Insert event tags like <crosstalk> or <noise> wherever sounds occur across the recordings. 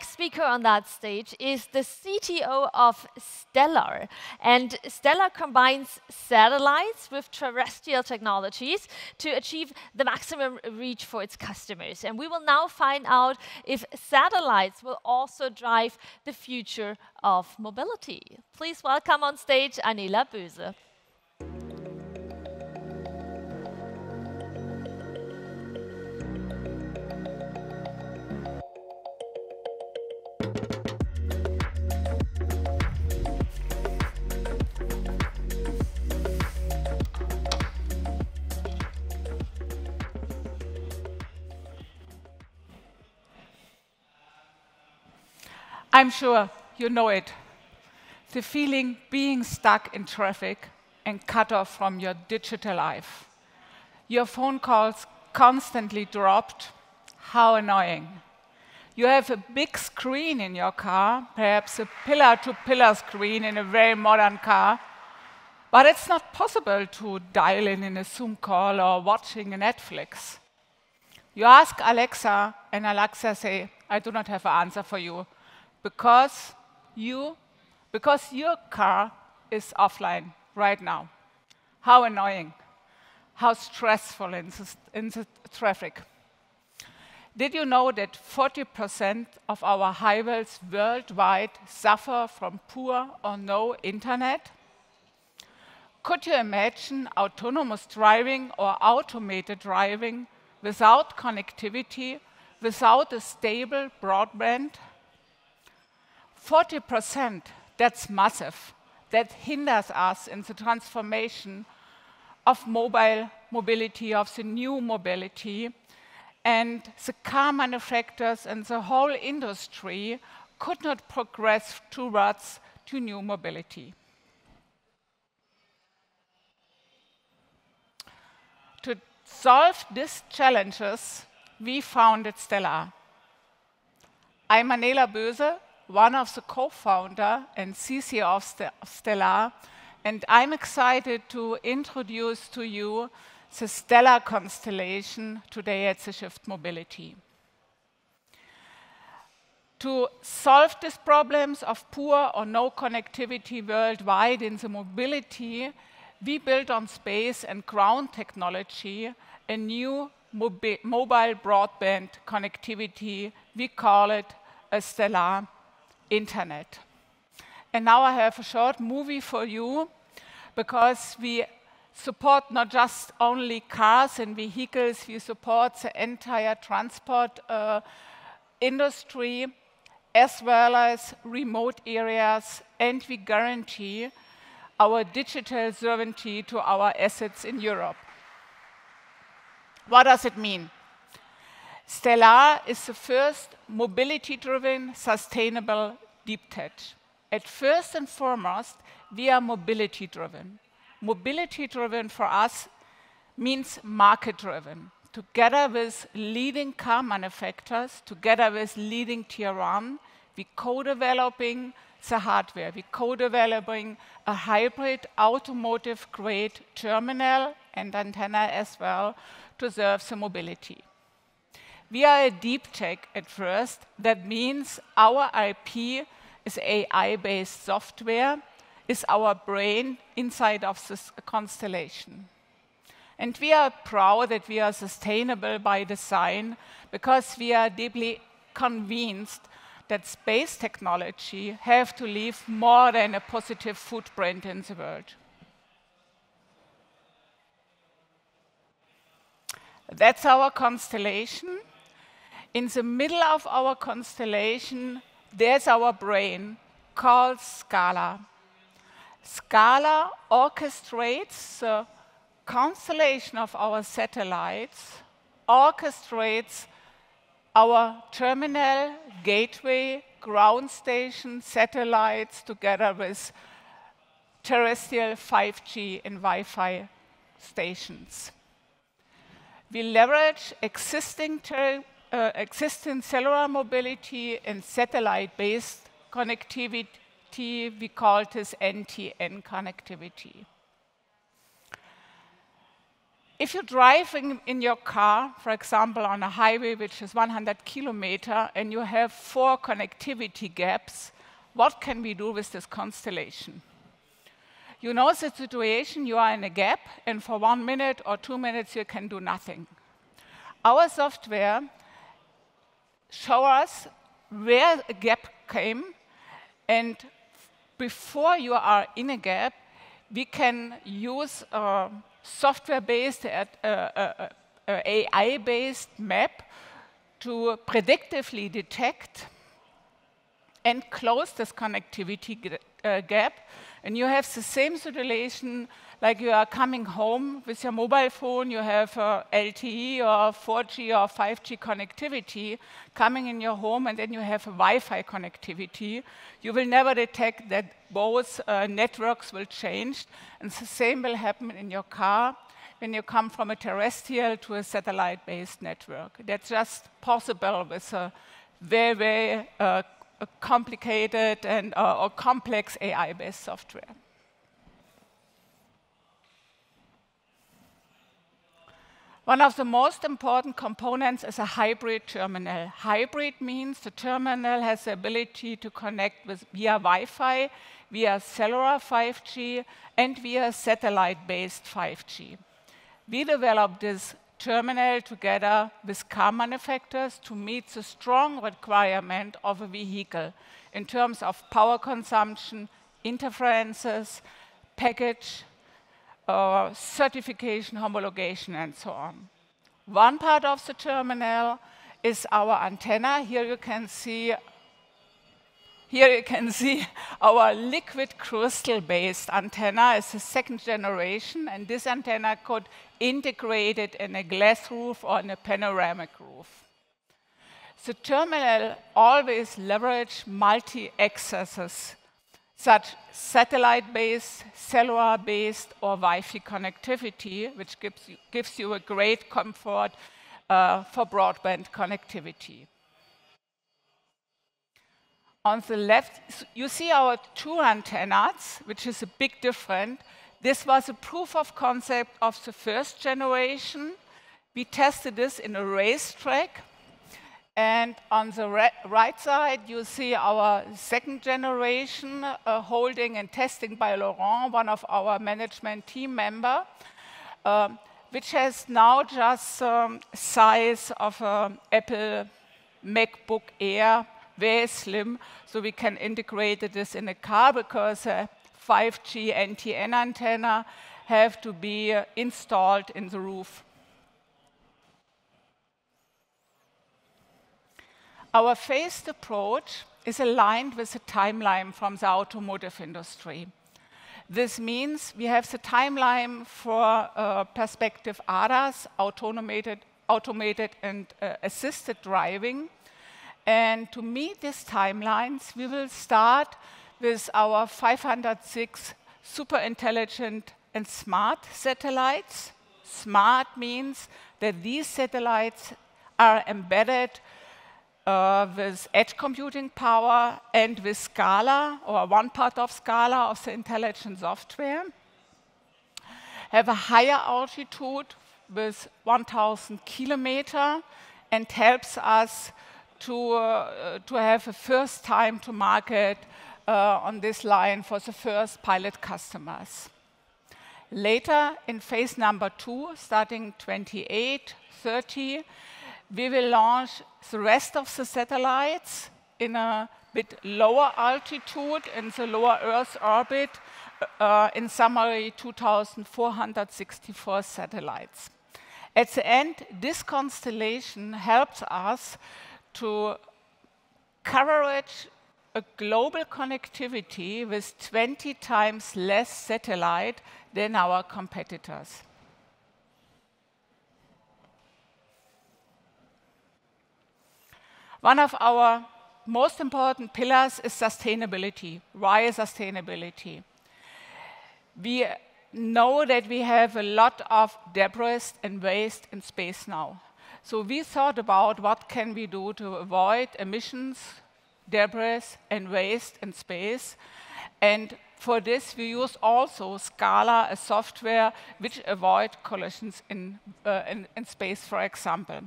next speaker on that stage is the CTO of Stellar. And Stellar combines satellites with terrestrial technologies to achieve the maximum reach for its customers. And we will now find out if satellites will also drive the future of mobility. Please welcome on stage Anela Böse. I'm sure you know it. The feeling being stuck in traffic and cut off from your digital life. Your phone calls constantly dropped. How annoying. You have a big screen in your car, perhaps a pillar to pillar screen in a very modern car, but it's not possible to dial in in a Zoom call or watching a Netflix. You ask Alexa, and Alexa say, I do not have an answer for you because you because your car is offline right now. How annoying. How stressful in the, in the traffic. Did you know that 40% of our highways worldwide suffer from poor or no internet? Could you imagine autonomous driving or automated driving without connectivity, without a stable broadband? 40%, that's massive. That hinders us in the transformation of mobile mobility, of the new mobility. And the car manufacturers and the whole industry could not progress towards to new mobility. To solve these challenges, we founded Stellar. I'm Anela Böse, one of the co-founder and CC of Stellar, and I'm excited to introduce to you the Stellar constellation today at the Shift Mobility. To solve these problems of poor or no connectivity worldwide in the mobility, we built on space and ground technology a new mobile broadband connectivity. We call it a Stellar internet. And now I have a short movie for you because we support not just only cars and vehicles, we support the entire transport uh, industry as well as remote areas, and we guarantee our digital sovereignty to our assets in Europe. What does it mean? Stellar is the first mobility-driven, sustainable deep tech. At first and foremost, we are mobility-driven. Mobility-driven for us means market-driven. Together with leading car manufacturers, together with leading tier one, we co-developing the hardware. We co-developing a hybrid automotive-grade terminal and antenna as well to serve the mobility. We are a deep tech at first. That means our IP is AI-based software, is our brain inside of this constellation. And we are proud that we are sustainable by design because we are deeply convinced that space technology have to leave more than a positive footprint in the world. That's our constellation. In the middle of our constellation, there's our brain called Scala. Scala orchestrates the constellation of our satellites, orchestrates our terminal, gateway, ground station, satellites together with terrestrial 5G and Wi-Fi stations. We leverage existing uh, existing cellular mobility and satellite-based connectivity, we call this NTN connectivity. if you're driving in your car, for example, on a highway which is 100 kilometer, and you have four connectivity gaps, what can we do with this constellation? You know the situation, you are in a gap, and for one minute or two minutes you can do nothing. Our software show us where a gap came, and before you are in a gap, we can use a software-based, AI-based map to predictively detect and close this connectivity uh, gap. And you have the same situation like you are coming home with your mobile phone, you have uh, LTE or 4G or 5G connectivity coming in your home, and then you have a Wi-Fi connectivity. You will never detect that both uh, networks will change, and the same will happen in your car when you come from a terrestrial to a satellite-based network. That's just possible with a very, very uh, complicated and uh, or complex AI-based software. One of the most important components is a hybrid terminal. Hybrid means the terminal has the ability to connect with via Wi-Fi, via cellular 5G, and via satellite-based 5G. We developed this terminal together with car manufacturers to meet the strong requirement of a vehicle in terms of power consumption, interferences, package, uh, certification, homologation, and so on. One part of the terminal is our antenna. Here you can see here you can <laughs> see our liquid crystal-based antenna is the second generation, and this antenna could integrate it in a glass roof or in a panoramic roof. The terminal always leverage multi-accesses such satellite-based, cellular-based, or Wi-Fi connectivity, which gives you, gives you a great comfort uh, for broadband connectivity. On the left, you see our two antennas, which is a big difference. This was a proof of concept of the first generation. We tested this in a racetrack and on the right side, you see our second generation uh, holding and testing by Laurent, one of our management team member, um, which has now just um, size of an Apple MacBook Air, very slim, so we can integrate this in a car because a 5G NTN antenna have to be uh, installed in the roof. Our phased approach is aligned with the timeline from the automotive industry. This means we have the timeline for uh, perspective ADAS, automated, automated and uh, assisted driving. And to meet these timelines, we will start with our 506 super intelligent and smart satellites. Smart means that these satellites are embedded uh, with edge computing power and with Scala, or one part of Scala of the intelligent software, have a higher altitude with 1,000 kilometer and helps us to, uh, to have a first time to market uh, on this line for the first pilot customers. Later, in phase number two, starting 28, 30, we will launch the rest of the satellites in a bit lower altitude in the lower Earth orbit, uh, in summary 2,464 satellites. At the end, this constellation helps us to coverage a global connectivity with 20 times less satellite than our competitors. One of our most important pillars is sustainability. Why sustainability? We know that we have a lot of debris and waste in space now. So we thought about what can we do to avoid emissions, debris, and waste in space. And for this, we use also Scala, a software which avoid collisions in, uh, in, in, space, for example.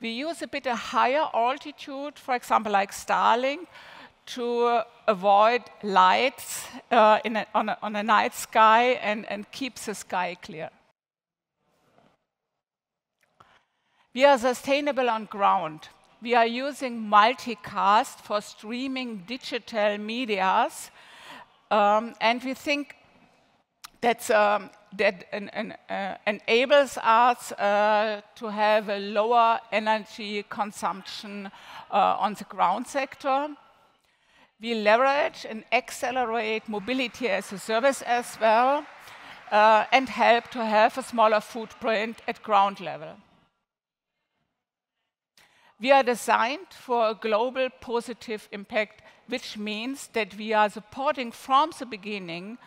We use a bit a higher altitude, for example, like Starlink, to avoid lights uh, a, on, a, on, a, night sky and, and keep the sky clear. We are sustainable on ground. We are using multicast for streaming digital medias um, and we think um, that an, an, uh, enables us uh, to have a lower energy consumption uh, on the ground sector. We leverage and accelerate mobility as a service as well, uh, and help to have a smaller footprint at ground level. We are designed for a global positive impact which means that we are supporting from the beginning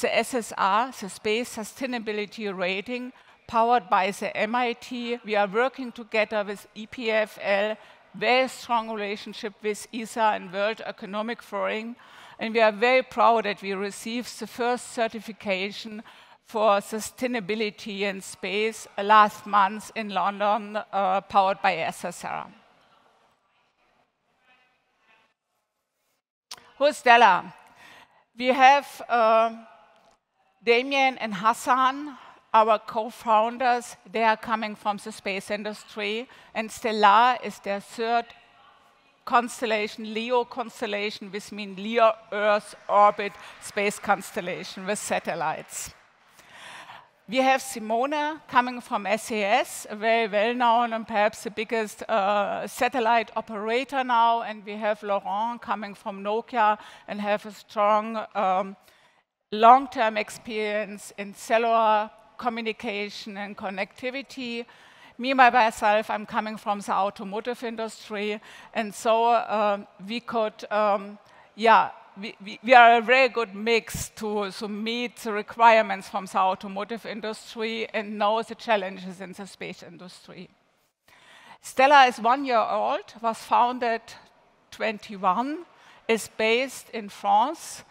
the SSR, the Space Sustainability Rating, powered by the MIT. We are working together with EPFL, very strong relationship with ESA and World Economic Forum, and we are very proud that we received the first certification for sustainability in space last month in London, uh, powered by SSR. Who's Stellar? We have uh, Damien and Hassan, our co-founders. They are coming from the space industry, and Stellar is their third constellation, LEO constellation, which means Leo Earth Orbit Space Constellation with satellites. We have Simone coming from SES, a very well-known and perhaps the biggest uh, satellite operator now, and we have Laurent coming from Nokia and have a strong um, long-term experience in cellular communication and connectivity. Me, myself, I'm coming from the automotive industry, and so uh, we could, um, yeah, we, we, are a very good mix to, to meet the requirements from the automotive industry and know the challenges in the space industry. Stellar is one year old, was founded 21, is based in France,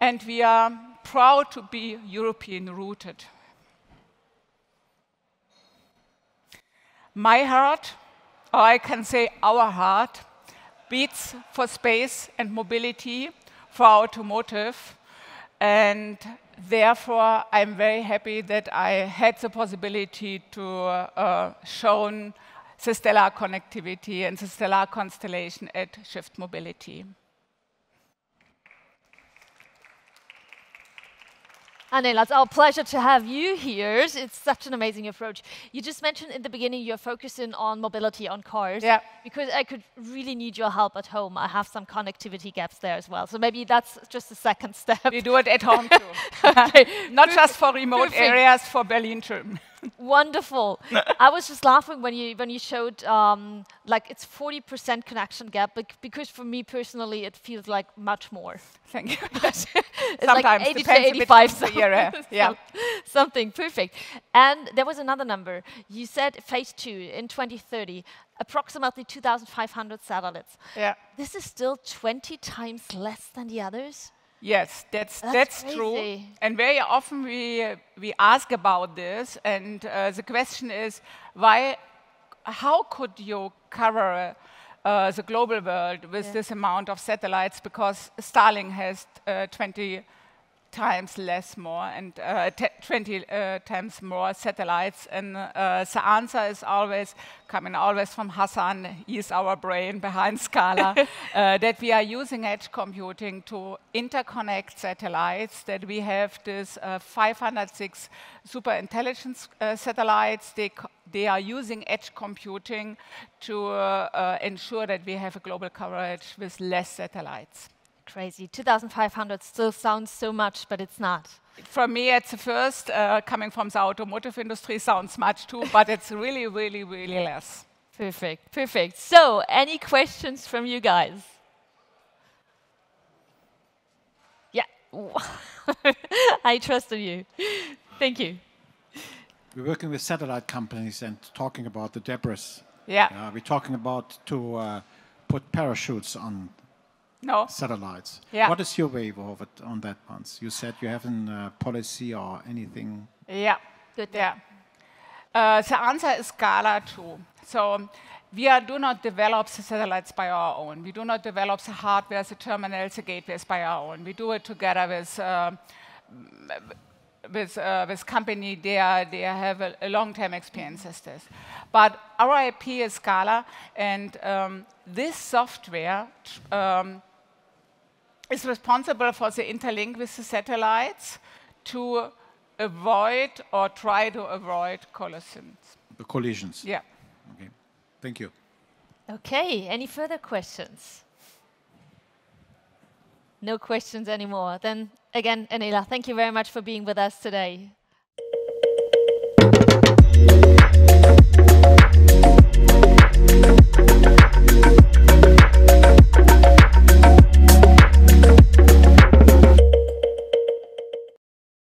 and we are proud to be European rooted. My heart, or I can say our heart, beats for space and mobility for automotive. And therefore, I'm very happy that I had the possibility to uh, show the stellar connectivity and the stellar constellation at Shift Mobility. Anil, it's our pleasure to have you here. It's such an amazing approach. You just mentioned in the beginning you're focusing on mobility on cars. Yeah. Because I could really need your help at home. I have some connectivity gaps there as well. So maybe that's just the second <laughs> step. We do it at home too. <laughs> okay. <laughs> Not just for remote Perfect. areas, for Berlin too. Wonderful. I was just laughing when you when you showed um, like it's 40% connection gap, because for me personally it feels like much more. Thank you. <laughs> it's Sometimes like 80 to 85 <laughs> the era. yeah. Something perfect. And there was another number. You said phase two in 2030, approximately 2,500 satellites. Yeah. This is still 20 times less than the others. Yes, that's, that's, that's true. And very often we, we ask about this, and uh, the question is, why, how could you cover uh, the global world with yeah. this amount of satellites? Because Starlink has uh, 20 times less more and uh, 20 uh, times more satellites. And uh, the answer is always coming always from Hassan, he's our brain behind Scala, <laughs> uh, that we are using edge computing to interconnect satellites, that we have this uh, 506 super intelligence uh, satellites. They, they are using edge computing to ensure that we have a global coverage with less satellites crazy. 2,500 still sounds so much, but it's not. For me, at the first, uh, coming from the automotive industry, sounds much too, but it's really, really, really less. Perfect, perfect. So, any questions from you guys? Yeah, <laughs> I trust in you. Thank you. We're working with satellite companies and talking about the debris. Yeah. Uh, we're talking about to uh, put parachutes on No. satellites. Yeah. What is your way forward on that one? You said you haven't uh, policy or anything. Yeah. Good. Yeah. Uh, the answer is Scala too. So we are, do not develop the satellites by our own. We do not develop the hardware, the terminals, the gateways by our own. We do it together with uh, with uh, with company. They are, they have a, a long-term experience as this. But our IP is Scala, and um, this software um, is responsible for the interlink with the satellites to avoid or try to avoid collisions. The collisions. Yeah. Okay. Thank you. Okay, any further questions? No questions anymore. Then again, Anela, thank you very much for being with us today.